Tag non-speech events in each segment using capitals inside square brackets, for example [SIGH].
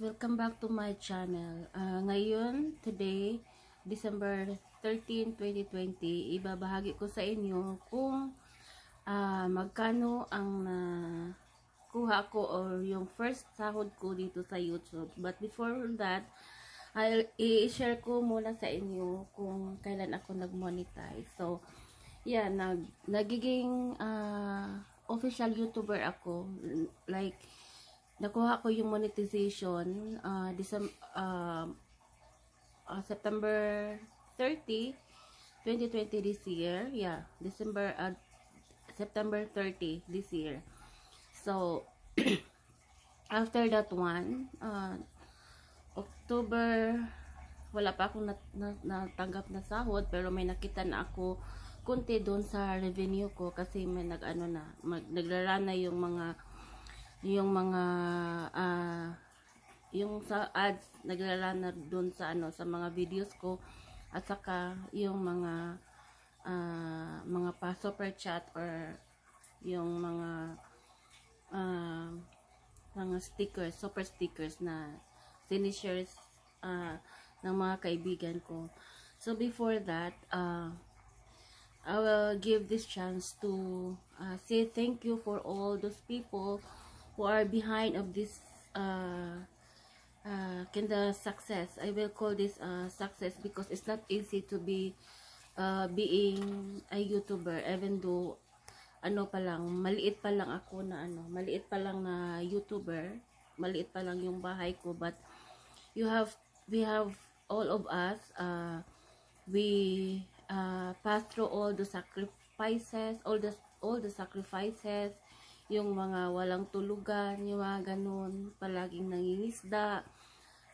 welcome back to my channel. Ah, ngayon, today, December 13, 2020, ibabahagi ko sa inyo kung ah, magkano ang kuha ko or yung first sahod ko dito sa YouTube. But before that, I'll i-share ko muna sa inyo kung kailan ako nag-monetize. So, yeah, nag, nagiging ah, official YouTuber ako. Like, nakuha ko yung monetization uh, December, uh, uh, September 30, 2020 this year. Yeah, December, uh, September 30 this year. So, [CLEARS THROAT] after that one, uh, October, wala pa akong nat, nat, natanggap na sahod, pero may nakita na ako kunti doon sa revenue ko kasi may nag-ano na, mag, nagrarana yung mga yung mga uh, yung sa ads naglalana doon sa ano sa mga videos ko. At saka yung mga uh, mga pa super chat or yung mga uh, mga stickers super stickers na sinishares uh, ng mga kaibigan ko. So before that uh, I will give this chance to uh, say thank you for all those people who are behind of this uh, uh, kinda success. I will call this uh, success because it's not easy to be uh, being a YouTuber even though ano pa lang, maliit pa lang ako na ano, maliit pa lang na YouTuber, maliit pa lang yung bahay ko but you have, we have all of us, uh, we uh, pass through all the sacrifices, all the all the sacrifices, yung mga walang tulugan, yung mga ganun, palaging nangingisda.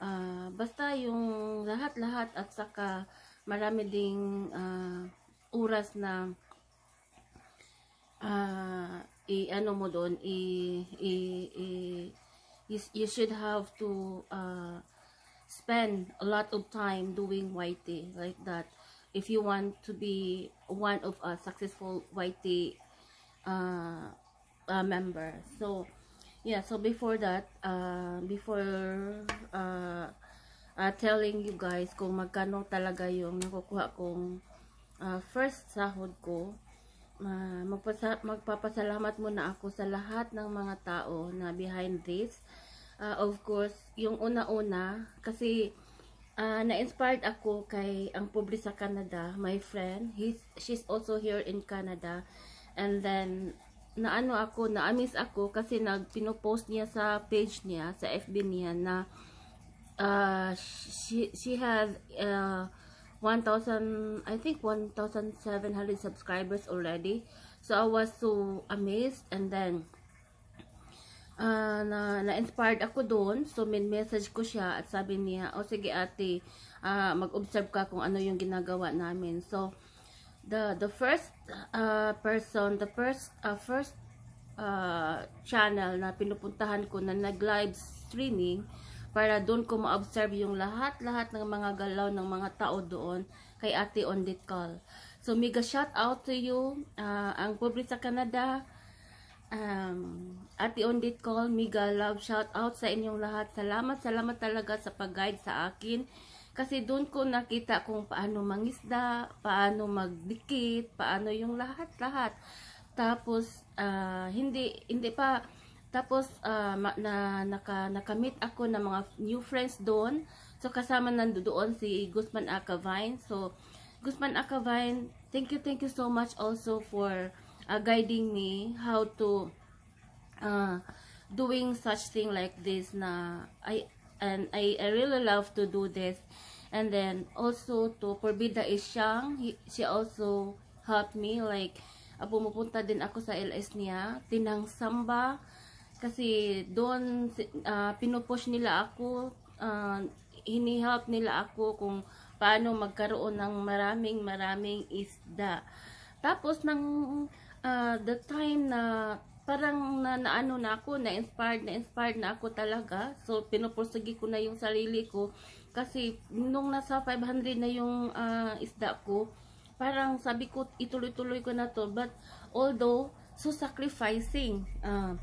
Uh, basta yung lahat-lahat at saka marami ding uh, oras na uh, i ano mo doon i, i, i you, you should have to uh, spend a lot of time doing YT like that if you want to be one of a successful YT uh, uh, member. So, yeah, so before that, uh, before uh, uh, telling you guys kung magkano talaga yung nakukuha kong uh, first sahod ko, uh, magpapasalamat muna ako sa lahat ng mga tao na behind this. Uh, of course, yung una-una, kasi uh, na-inspired ako kay ang public sa Canada, my friend. He's, she's also here in Canada. And then, na ano ako, na-amaze ako kasi nagpinopost niya sa page niya, sa FB niya na uh, she, she has uh, 1,000, I think 1,700 subscribers already. So I was so amazed and then uh, na, na-inspired ako doon. So min message ko siya at sabi niya, o oh, sige ate, uh, mag-observe ka kung ano yung ginagawa namin. So, the the first uh, person, the first uh, first uh, channel na pinupuntahan ko na nag-live streaming para doon ko ma-observe yung lahat-lahat ng mga galaw ng mga tao doon kay Ate Ondit Call. So, mega shout out to you, uh, ang public sa Canada, um, Ate Ondit Call, mega love shout out sa inyong lahat. Salamat, salamat talaga sa pag-guide sa akin kasi doon ko nakita kung paano mangisda, paano magdikit, paano yung lahat-lahat. Tapos, uh, hindi, hindi pa, tapos, uh, na, naka, nakamit ako ng mga new friends doon. So, kasama nandoon si Guzman Acavine. So, Guzman Acavine, thank you, thank you so much also for uh, guiding me how to uh, doing such thing like this na I and I, I really love to do this and then also to Forbida Isyang he, she also helped me like uh, pumupunta din ako sa LS niya tinang samba. Kasi doon uh, pinupush nila ako uh, hinihelp nila ako kung paano magkaroon ng maraming maraming isda. Tapos nang uh, the time na parang na, na ano na ako, na inspired, na inspired na ako talaga. So, pinupursigi ko na yung sarili ko. Kasi, nung nasa 500 na yung uh, isda ko, parang sabi ko, ituloy-tuloy ko na to. But, although, so sacrificing, uh,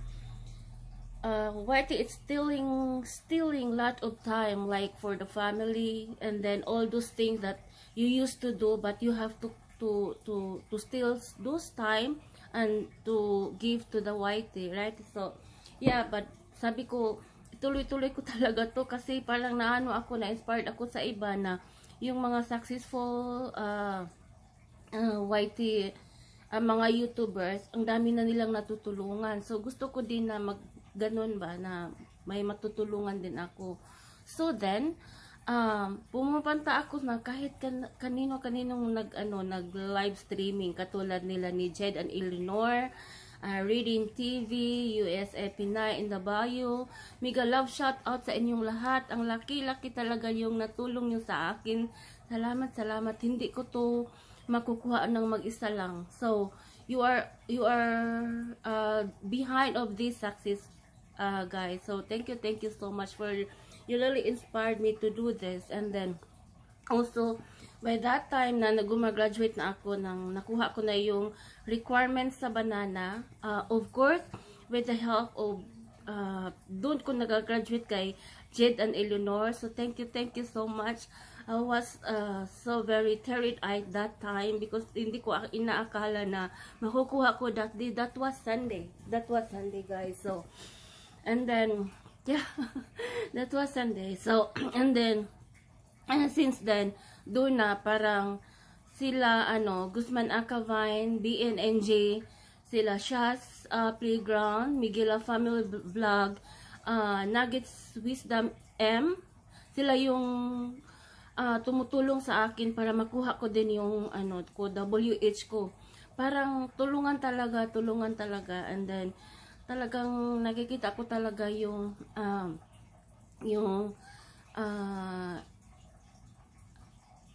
uh, Whitey it's stealing stealing lot of time like for the family and then all those things that you used to do but you have to to to to steal those time and to give to the Whitey right so yeah but sabi ko tuloy-tuloy ko [LAUGHS] talaga to kasi parang naano ako na inspired ako sa iba na yung mga successful uh, uh, Whitey uh, mga YouTubers ang dami na nilang natutulungan so gusto ko din na mag ganun ba na may matutulungan din ako. So then, um, pumapanta ako na kahit kan kanino-kaninong nag ano nag live streaming katulad nila ni Jed and Eleanor, uh, Reading TV, USA Pinay in the Bayou. Mega love shout out sa inyong lahat. Ang laki-laki talaga yung natulong nyo sa akin. Salamat, salamat. Hindi ko to makukuha ng mag-isa lang. So, you are you are uh, behind of this success uh, guys. So, thank you, thank you so much for, you really inspired me to do this. And then, also, by that time na nag-graduate na ako, nang nakuha ko na yung requirements sa banana, uh, of course, with the help of, uh, doon ko nag-graduate kay Jed and Eleanor. So, thank you, thank you so much. I was uh, so very teary-eyed that time because hindi ko inaakala na makukuha ko that day. That was Sunday. That was Sunday, guys. So, And then, yeah, [LAUGHS] that was Sunday. So, [CLEARS THROAT] and then, and since then, doon na parang sila, ano, Guzman Acavine, BNNJ, sila Shaz uh, Playground, Miguela Family Vlog, uh, Nuggets Wisdom M, sila yung uh, tumutulong sa akin para makuha ko din yung ano ko WH ko. Parang tulungan talaga, tulungan talaga and then talagang nakikita ko talaga yung um, yung uh,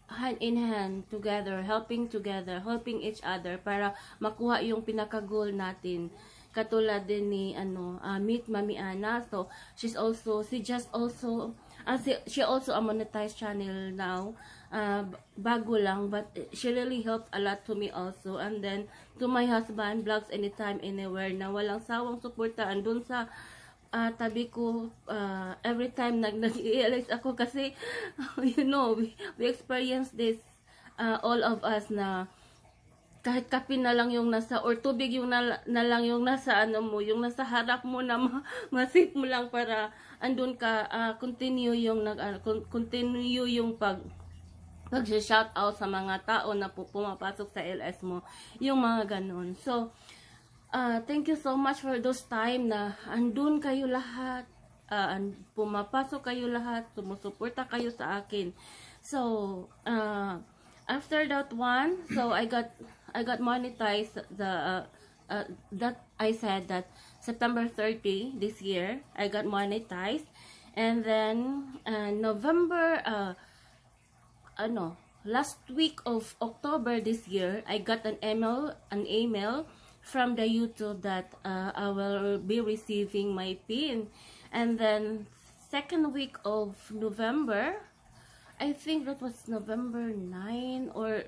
hand in hand together, helping together, helping each other para makuha yung pinaka-goal natin. Katulad din ni ano, uh, Meet Mami Ana. So, she's also, she just also, uh, she, she also a monetized channel now uh, bago lang but she really helped a lot to me also. And then to my husband vlogs anytime anywhere na walang sawang suportaan dun sa uh, tabi ko uh, every time nag [LAUGHS] nag-realize ako kasi [LAUGHS] you know we, we experience this uh, all of us na kahit kape na lang yung nasa or tubig yung na, na lang yung nasa ano mo yung nasa harap mo na ma, [LAUGHS] masip mo lang para andun ka uh, continue yung nag uh, continue yung pag nag-shout out sa mga tao na pumapasok sa LS mo. Yung mga ganun. So, uh, thank you so much for those time na andun kayo lahat. Uh, pumapasok kayo lahat. Sumusuporta kayo sa akin. So, uh, after that one, so I got I got monetized the uh, uh, that I said that September 30 this year I got monetized and then uh, November uh, ano, last week of October this year, I got an email, an email from the YouTube that uh, I will be receiving my pin. And then, second week of November, I think that was November 9 or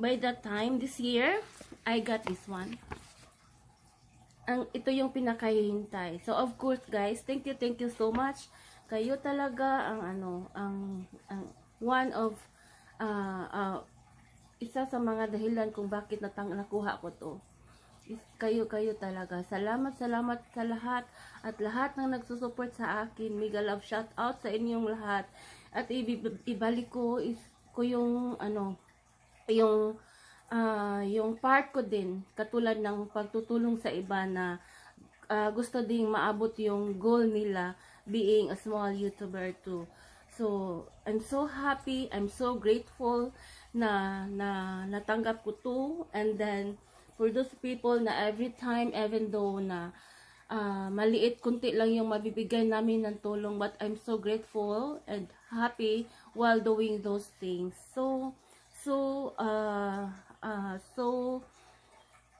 by that time this year, I got this one. Ang, ito yung pinakahihintay. So, of course, guys, thank you, thank you so much. Kayo talaga ang ano, ang, ang one of uh, uh, isa sa mga dahilan kung bakit natang nakuha ko to. Is kayo kayo talaga. Salamat salamat sa lahat. At lahat ng nagsusupport sa akin mega love shout out sa inyong lahat. At ibalik ko is ko yung ano yung uh, yung part ko din. Katulad ng pagtutulong sa iba na uh, gusto ding maabot yung goal nila being a small YouTuber too So, I'm so happy, I'm so grateful na, na natanggap ko to. And then, for those people na every time, even though na uh, maliit, kunti lang yung mabibigay namin ng tulong, but I'm so grateful and happy while doing those things. So, so, uh, uh, so,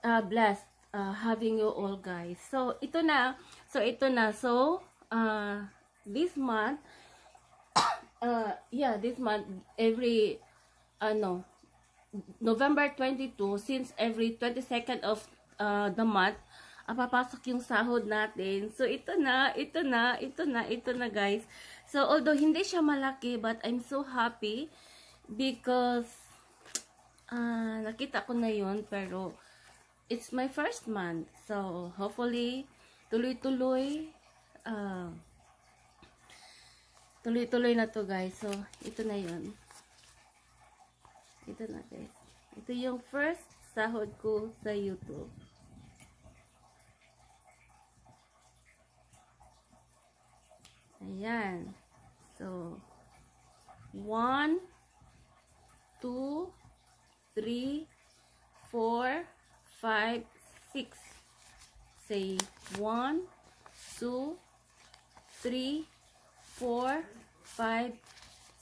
uh, blessed uh, having you all guys. So, ito na. So, ito na. So, uh, this month, uh, yeah, this month, every, ano, November 22, since every 22nd of uh, the month, ah, papasok yung sahod natin. So, ito na, ito na, ito na, ito na guys. So, although hindi siya malaki, but I'm so happy because uh, nakita ko na yun, pero it's my first month. So, hopefully, tuloy-tuloy, uh, tuloy-tuloy na to guys. So, ito na yun. Ito na guys. Ito yung first sahod ko sa YouTube. Ayan. So, 1, 2, 3, 4, 5, 6. Say 1, 2, 3, 4, 5,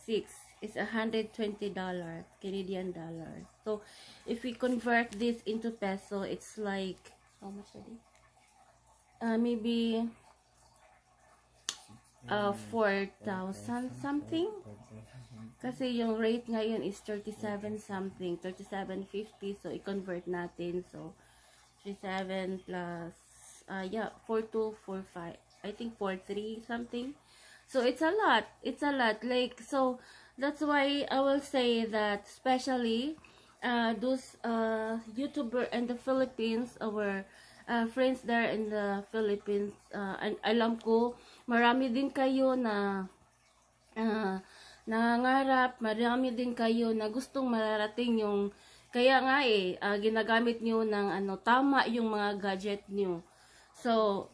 6. It's $120 Canadian dollars. So, if we convert this into peso, it's like, how much are they? Uh, maybe uh, 4,000 something. Kasi yung rate ngayon is 37 something, 37.50. So, i-convert natin. So, 37 plus, uh, yeah, 4245. I think 43 something. So, it's a lot. It's a lot. Like, so, that's why I will say that especially uh, those uh, YouTuber in the Philippines, our uh, friends there in the Philippines, uh, and alam ko, marami din kayo na uh, nangangarap, marami din kayo na gustong mararating yung kaya nga eh, uh, ginagamit nyo ng ano, tama yung mga gadget nyo. So,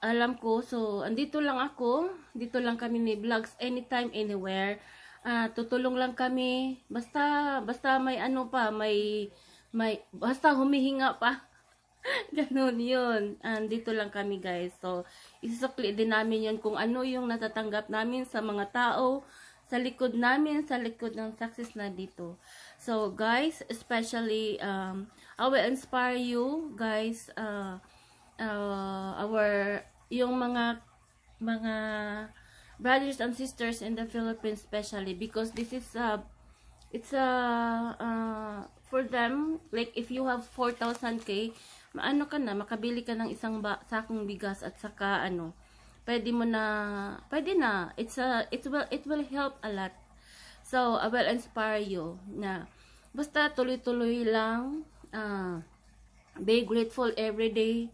alam ko, so, andito lang ako, dito lang kami ni Vlogs Anytime, Anywhere. Uh, tutulong lang kami, basta, basta may ano pa, may, may, basta humihinga pa. [LAUGHS] Ganun yun. Andito lang kami guys. So, isasukli din namin yun kung ano yung natatanggap namin sa mga tao, sa likod namin, sa likod ng success na dito. So, guys, especially, um, I will inspire you, guys, uh, uh, our, yung mga, mga brothers and sisters in the Philippines especially, because this is, uh, it's, uh, uh, for them, like, if you have 4,000k, maano ka na, makabili ka ng isang sakong bigas at saka, ano, pwede mo na, pwede na. It's a, it will, it will help a lot. So, I will inspire you na basta tuloy-tuloy lang, uh, be grateful every day,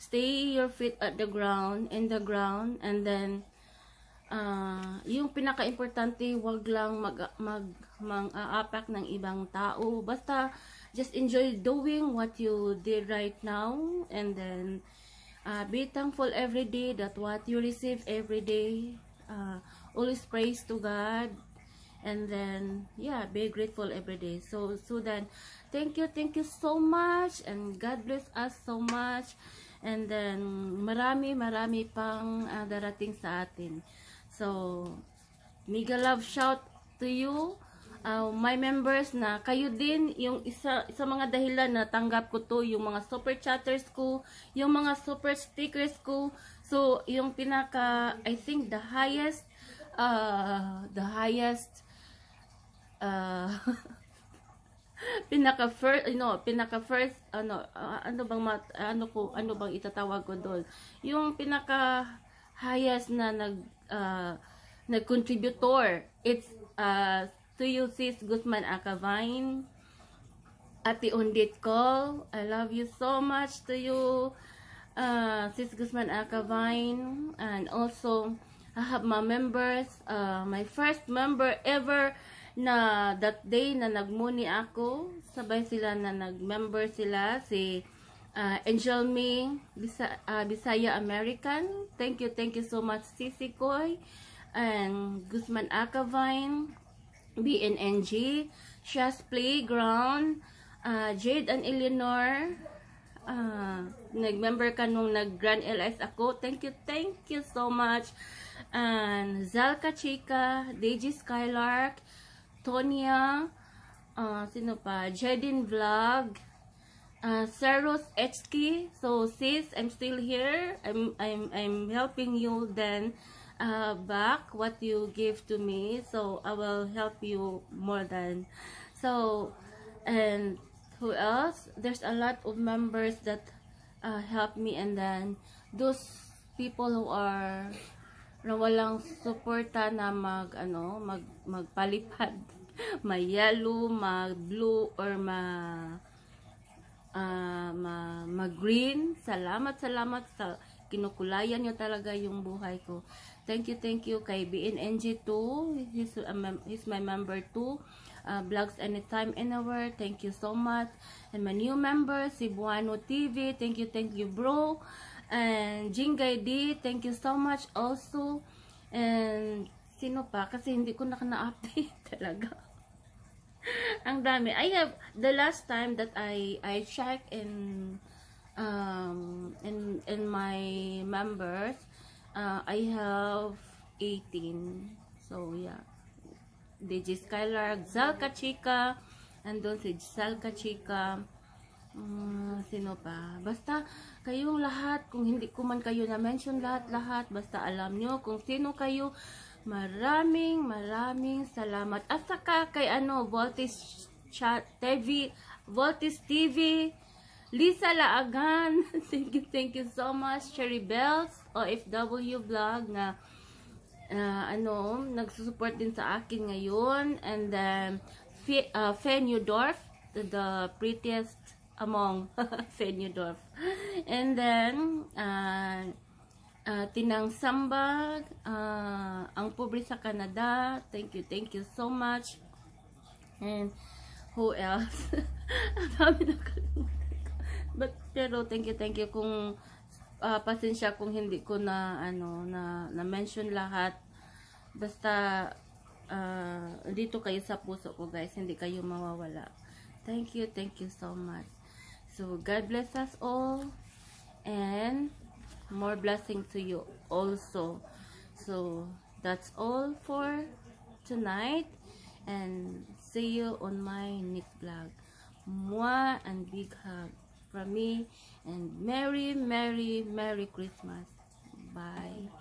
stay your feet at the ground, in the ground, and then, uh, yung pinaka-importante, wag lang mag, mag, mang-aapak ng ibang tao. Basta, just enjoy doing what you did right now, and then, Uh, be thankful every day that what you receive every day. Uh, always praise to God. And then, yeah, be grateful every day. So, so then, thank you, thank you so much. And God bless us so much. And then, marami, marami pang uh, darating sa atin. So, mega love shout to you uh, my members na kayo din yung isa sa mga dahilan na tanggap ko to yung mga super chatters ko yung mga super stickers ko so yung pinaka I think the highest uh, the highest uh, [LAUGHS] pinaka first you know pinaka first ano uh, ano bang mat, ano ko ano bang itatawag ko doon yung pinaka highest na nag uh, nag contributor it's uh, to you, Sis Guzman Acavine. Ate Undit ko, I love you so much to you, uh, Sis Guzman Acavine. And also, I have my members, uh, my first member ever na that day na nagmuni ako. Sabay sila na nag-member sila, si uh, Angel Me, Bisa, uh, Bisaya American. Thank you, thank you so much, Sisi Koy and Guzman Acavine. BNNG, Shas Playground, uh, Jade and Eleanor, uh, nag-member ka nung nag-Grand LS ako. Thank you, thank you so much. And Zalka Chica, Deji Skylark, Tonya, uh, sino pa? Jedin Vlog, uh, Saros HK. So sis, I'm still here. I'm I'm I'm helping you then uh, back what you give to me so I will help you more than so and who else there's a lot of members that uh, help me and then those people who are na walang suporta na mag ano mag magpalipad [LAUGHS] may yellow mag blue or ma ah, ma, ma green. Salamat salamat sa kinukulayan nyo talaga yung buhay ko. Thank you thank you kay BNNG2 he's, mem- he's my member too uh, vlogs anytime anywhere thank you so much. And my new member si Buano TV thank you thank you bro and Jingay D thank you so much also. And sino pa? Kasi hindi ko na na-update [LAUGHS] talaga. Ang dami. I have the last time that I I check in um in in my members uh, I have 18 so yeah. DJ Skylar, Zalka Chica, andun si Zalka Chica, mm, sino pa? Basta, kayong lahat, kung hindi ko man kayo na-mention lahat-lahat, basta alam nyo kung sino kayo, maraming, maraming salamat. At saka kay ano, Voltis Chat TV, Voltis TV, Lisa Laagan, [LAUGHS] thank you, thank you so much. Cherry Bells, OFW Vlog na uh, ano, nagsusupport din sa akin ngayon. And then, Fe, uh, Fenudorf, the, the prettiest among [LAUGHS] Fenudorf. And then, uh, uh, Tinang Sambag, uh, ang pobre sa Canada. Thank you, thank you so much. And, who else? [LAUGHS] ang dami na But, pero, thank you, thank you kung uh, pasensya kung hindi ko na ano na na mention lahat basta uh, dito kayo sa puso ko guys hindi kayo mawawala thank you thank you so much so God bless us all and more blessing to you also so that's all for tonight and see you on my next vlog Mwah and big hug from me and Merry, Merry, Merry Christmas. Bye.